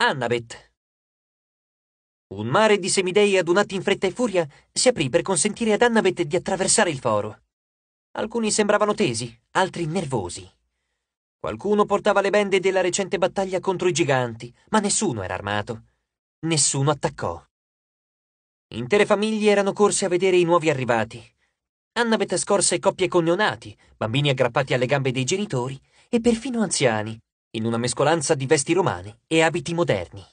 Annabeth. Un mare di semidei adunati in fretta e furia si aprì per consentire ad Annabeth di attraversare il foro. Alcuni sembravano tesi, altri nervosi. Qualcuno portava le bende della recente battaglia contro i giganti, ma nessuno era armato. Nessuno attaccò. Intere famiglie erano corse a vedere i nuovi arrivati. Annabeth scorse coppie con neonati, bambini aggrappati alle gambe dei genitori e perfino anziani, in una mescolanza di vesti romane e abiti moderni.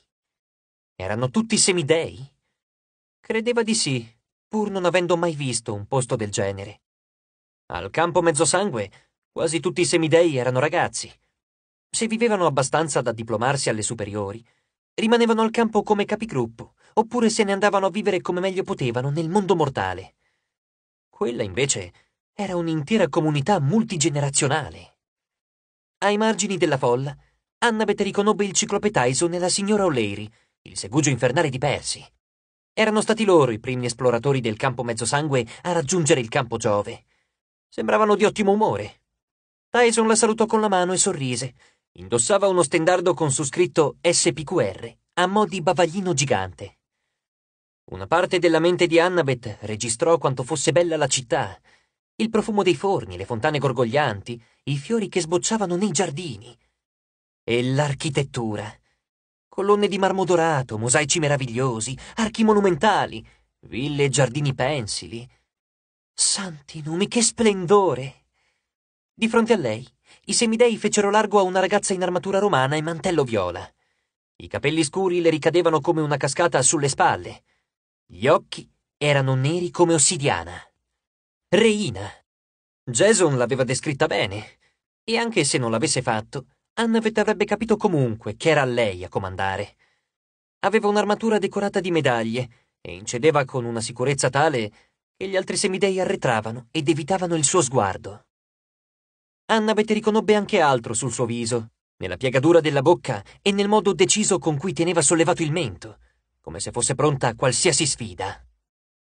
Erano tutti semidei? Credeva di sì, pur non avendo mai visto un posto del genere. Al campo mezzosangue, quasi tutti i semidei erano ragazzi. Se vivevano abbastanza da diplomarsi alle superiori, rimanevano al campo come capigruppo, oppure se ne andavano a vivere come meglio potevano nel mondo mortale. Quella, invece, era un'intera comunità multigenerazionale. Ai margini della folla, Annabeth riconobbe il ciclope Tyson e la signora O'Leary, il segugio infernale di Percy. Erano stati loro i primi esploratori del campo mezzosangue a raggiungere il campo Giove. Sembravano di ottimo umore. Tyson la salutò con la mano e sorrise. Indossava uno stendardo con su scritto SPQR, a mo' di bavaglino gigante. Una parte della mente di Annabeth registrò quanto fosse bella la città, il profumo dei forni, le fontane gorgoglianti, i fiori che sbocciavano nei giardini. E l'architettura. Colonne di marmo dorato, mosaici meravigliosi, archi monumentali, ville e giardini pensili. Santi numi, che splendore! Di fronte a lei, i semidei fecero largo a una ragazza in armatura romana e mantello viola. I capelli scuri le ricadevano come una cascata sulle spalle. Gli occhi erano neri come ossidiana. Reina. Jason l'aveva descritta bene, e anche se non l'avesse fatto, Annabeth avrebbe capito comunque che era lei a comandare. Aveva un'armatura decorata di medaglie e incedeva con una sicurezza tale che gli altri semidei arretravano ed evitavano il suo sguardo. Annabeth riconobbe anche altro sul suo viso, nella piegatura della bocca e nel modo deciso con cui teneva sollevato il mento, come se fosse pronta a qualsiasi sfida.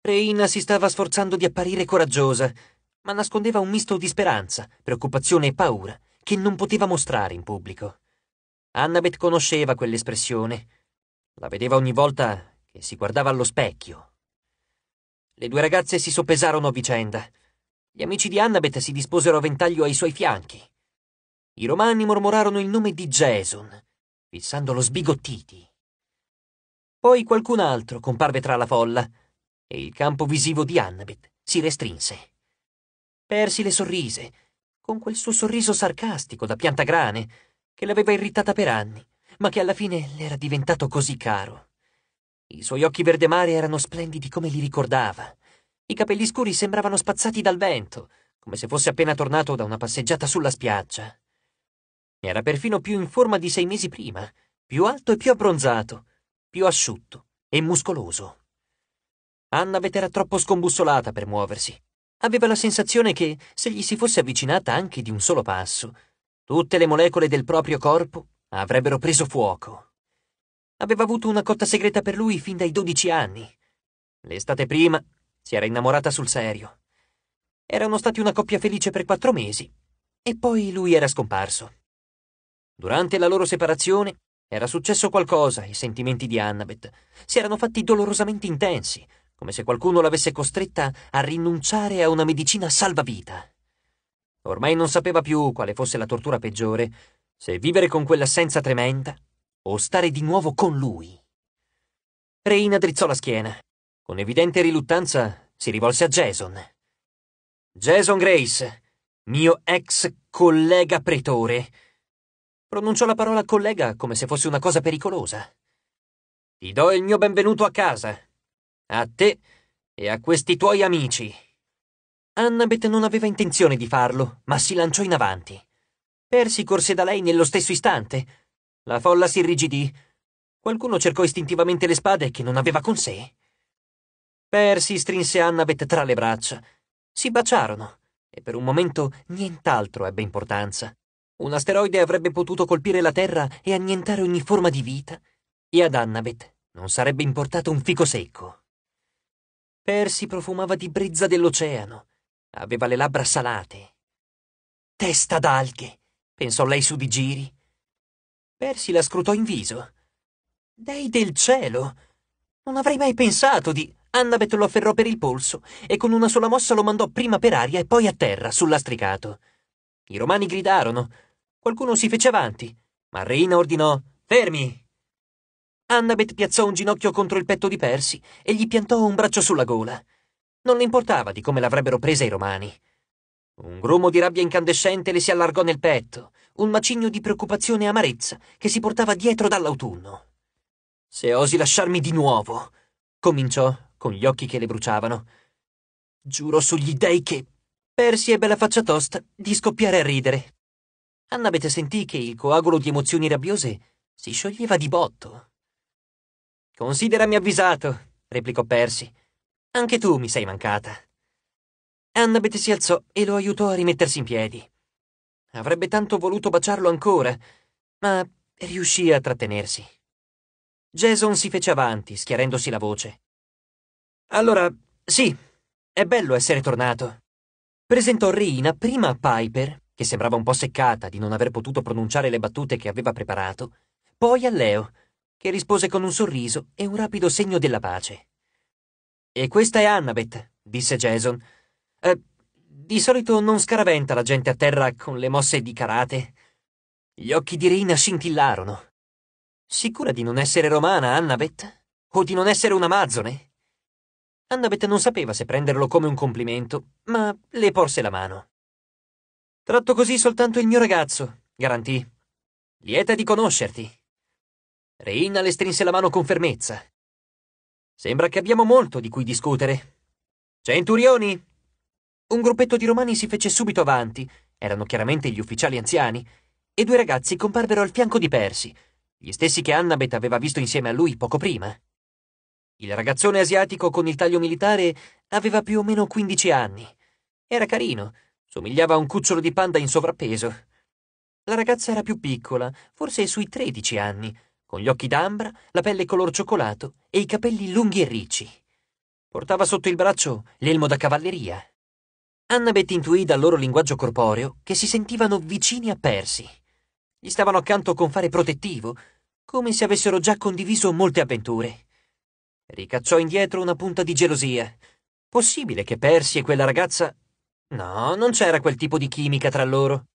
Reina si stava sforzando di apparire coraggiosa, ma nascondeva un misto di speranza, preoccupazione e paura che non poteva mostrare in pubblico. Annabeth conosceva quell'espressione. La vedeva ogni volta che si guardava allo specchio. Le due ragazze si soppesarono a vicenda. Gli amici di Annabeth si disposero a ventaglio ai suoi fianchi. I romani mormorarono il nome di Jason, fissandolo sbigottiti. Poi qualcun altro comparve tra la folla e il campo visivo di Annabeth si restrinse. Persi le sorrise, con quel suo sorriso sarcastico da piantagrane che l'aveva irritata per anni, ma che alla fine le era diventato così caro. I suoi occhi verde mare erano splendidi come li ricordava. I capelli scuri sembravano spazzati dal vento, come se fosse appena tornato da una passeggiata sulla spiaggia. Era perfino più in forma di sei mesi prima, più alto e più abbronzato, più asciutto e muscoloso. Annabeth era troppo scombussolata per muoversi. Aveva la sensazione che, se gli si fosse avvicinata anche di un solo passo, tutte le molecole del proprio corpo avrebbero preso fuoco. Aveva avuto una cotta segreta per lui fin dai dodici anni. L'estate prima si era innamorata sul serio. Erano stati una coppia felice per quattro mesi e poi lui era scomparso. Durante la loro separazione era successo qualcosa ai sentimenti di Annabeth. Si erano fatti dolorosamente intensi, come se qualcuno l'avesse costretta a rinunciare a una medicina salvavita. Ormai non sapeva più quale fosse la tortura peggiore, se vivere con quell'assenza tremenda o stare di nuovo con lui. Reina drizzò la schiena. Con evidente riluttanza si rivolse a Jason. Jason Grace, mio ex collega pretore. Pronunciò la parola collega come se fosse una cosa pericolosa. Ti do il mio benvenuto a casa. A te e a questi tuoi amici. Annabeth non aveva intenzione di farlo, ma si lanciò in avanti. Percy corse da lei nello stesso istante. La folla si irrigidì. Qualcuno cercò istintivamente le spade che non aveva con sé. Percy strinse Annabeth tra le braccia. Si baciarono, e per un momento nient'altro ebbe importanza. Un asteroide avrebbe potuto colpire la Terra e annientare ogni forma di vita, e ad Annabeth non sarebbe importato un fico secco. Percy profumava di brizza dell'oceano. Aveva le labbra salate. Testa d'alghe, pensò lei su di giri. Percy la scrutò in viso. Dei del cielo! Non avrei mai pensato di... Annabeth lo afferrò per il polso e con una sola mossa lo mandò prima per aria e poi a terra, sul lastricato. I romani gridarono. Qualcuno si fece avanti, ma Reina ordinò Fermi! Annabeth piazzò un ginocchio contro il petto di Percy e gli piantò un braccio sulla gola. Non le importava di come l'avrebbero presa i romani. Un grumo di rabbia incandescente le si allargò nel petto, un macigno di preoccupazione e amarezza che si portava dietro dall'autunno. Se osi lasciarmi di nuovo, cominciò con gli occhi che le bruciavano. Giuro sugli dei che. Percy ebbe la faccia tosta di scoppiare a ridere. Annabeth sentì che il coagulo di emozioni rabbiose si scioglieva di botto. Considerami avvisato, replicò Percy. Anche tu mi sei mancata. Annabeth si alzò e lo aiutò a rimettersi in piedi. Avrebbe tanto voluto baciarlo ancora, ma riuscì a trattenersi. Jason si fece avanti, schiarendosi la voce. Allora, sì, è bello essere tornato. Presentò Rina prima a Piper, che sembrava un po' seccata di non aver potuto pronunciare le battute che aveva preparato, poi a Leo, che rispose con un sorriso e un rapido segno della pace. E questa è Annabeth, disse Jason. Eh, di solito non scaraventa la gente a terra con le mosse di karate. Gli occhi di Rina scintillarono. Sicura di non essere romana, Annabeth? O di non essere un'amazzone? Annabeth non sapeva se prenderlo come un complimento, ma le porse la mano. Tratto così soltanto il mio ragazzo, garantì. Lieta di conoscerti. Reina le strinse la mano con fermezza. Sembra che abbiamo molto di cui discutere. Centurioni! Un gruppetto di romani si fece subito avanti, erano chiaramente gli ufficiali anziani, e due ragazzi comparvero al fianco di Percy, gli stessi che Annabeth aveva visto insieme a lui poco prima. Il ragazzone asiatico con il taglio militare aveva più o meno 15 anni. Era carino, somigliava a un cucciolo di panda in sovrappeso. La ragazza era più piccola, forse sui 13 anni, con gli occhi d'ambra, la pelle color cioccolato e i capelli lunghi e ricci. Portava sotto il braccio l'elmo da cavalleria. Annabeth intuì dal loro linguaggio corporeo che si sentivano vicini a Percy. Gli stavano accanto con fare protettivo, come se avessero già condiviso molte avventure. Ricacciò indietro una punta di gelosia. Possibile che Percy e quella ragazza... No, non c'era quel tipo di chimica tra loro.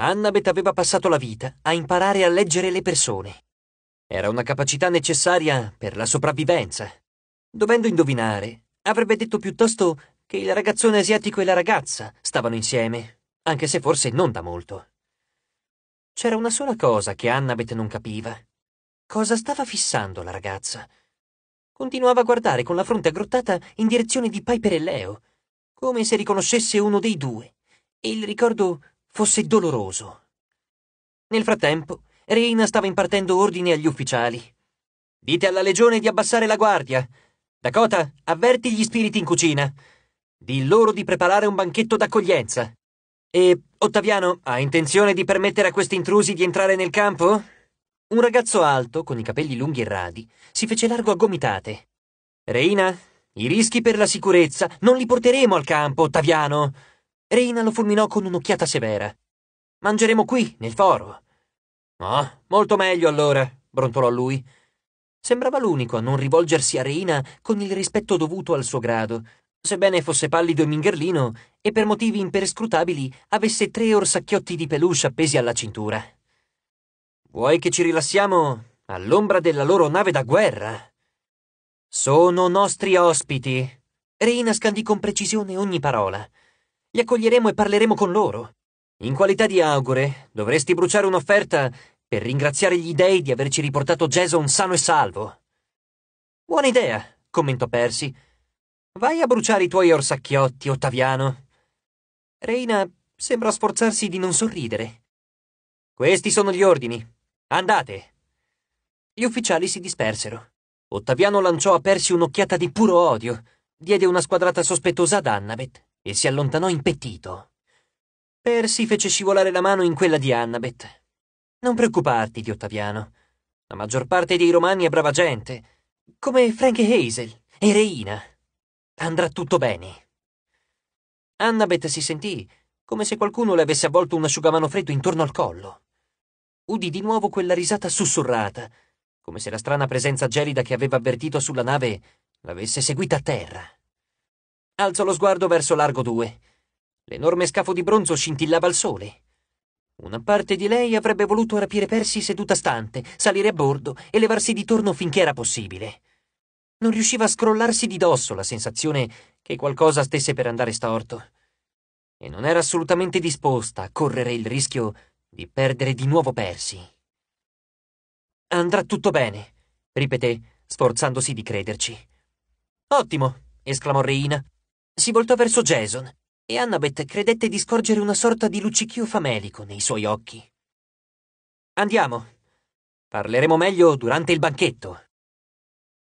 Annabeth aveva passato la vita a imparare a leggere le persone. Era una capacità necessaria per la sopravvivenza. Dovendo indovinare, avrebbe detto piuttosto che il ragazzone asiatico e la ragazza stavano insieme, anche se forse non da molto. C'era una sola cosa che Annabeth non capiva. Cosa stava fissando la ragazza? Continuava a guardare con la fronte aggrottata in direzione di Piper e Leo, come se riconoscesse uno dei due, e il ricordo fosse doloroso. Nel frattempo, Reina stava impartendo ordini agli ufficiali. Dite alla legione di abbassare la guardia. Dakota, avverti gli spiriti in cucina. Di loro di preparare un banchetto d'accoglienza. E Ottaviano ha intenzione di permettere a questi intrusi di entrare nel campo? Un ragazzo alto, con i capelli lunghi e radi, si fece largo a gomitate. Reina, i rischi per la sicurezza non li porteremo al campo, Ottaviano. Reina lo fulminò con un'occhiata severa. Mangeremo qui, nel foro. Oh, molto meglio allora, brontolò lui. Sembrava l'unico a non rivolgersi a Reina con il rispetto dovuto al suo grado, sebbene fosse pallido e mingherlino e per motivi imperescrutabili avesse tre orsacchiotti di peluche appesi alla cintura. Vuoi che ci rilassiamo all'ombra della loro nave da guerra? Sono nostri ospiti. Reina scandì con precisione ogni parola. Li accoglieremo e parleremo con loro. In qualità di augure, dovresti bruciare un'offerta per ringraziare gli dei di averci riportato Jason sano e salvo. Buona idea, commentò Percy. Vai a bruciare i tuoi orsacchiotti, Ottaviano. Reina sembra sforzarsi di non sorridere. Questi sono gli ordini. Andate! Gli ufficiali si dispersero. Ottaviano lanciò a Percy un'occhiata di puro odio, diede una squadrata sospettosa ad Annabeth e si allontanò impettito. Percy fece scivolare la mano in quella di Annabeth. Non preoccuparti di Ottaviano. La maggior parte dei romani è brava gente, come Frank Hazel e Reina. Andrà tutto bene. Annabeth si sentì come se qualcuno le avesse avvolto un asciugamano freddo intorno al collo udì di nuovo quella risata sussurrata, come se la strana presenza gelida che aveva avvertito sulla nave l'avesse seguita a terra. Alzò lo sguardo verso Largo 2. L'enorme scafo di bronzo scintillava al sole. Una parte di lei avrebbe voluto rapire Percy seduta stante, salire a bordo e levarsi di torno finché era possibile. Non riusciva a scrollarsi di dosso la sensazione che qualcosa stesse per andare storto. E non era assolutamente disposta a correre il rischio di perdere di nuovo Percy. Andrà tutto bene, ripeté, sforzandosi di crederci. Ottimo, esclamò Reina. Si voltò verso Jason e Annabeth credette di scorgere una sorta di luccichio famelico nei suoi occhi. Andiamo. Parleremo meglio durante il banchetto.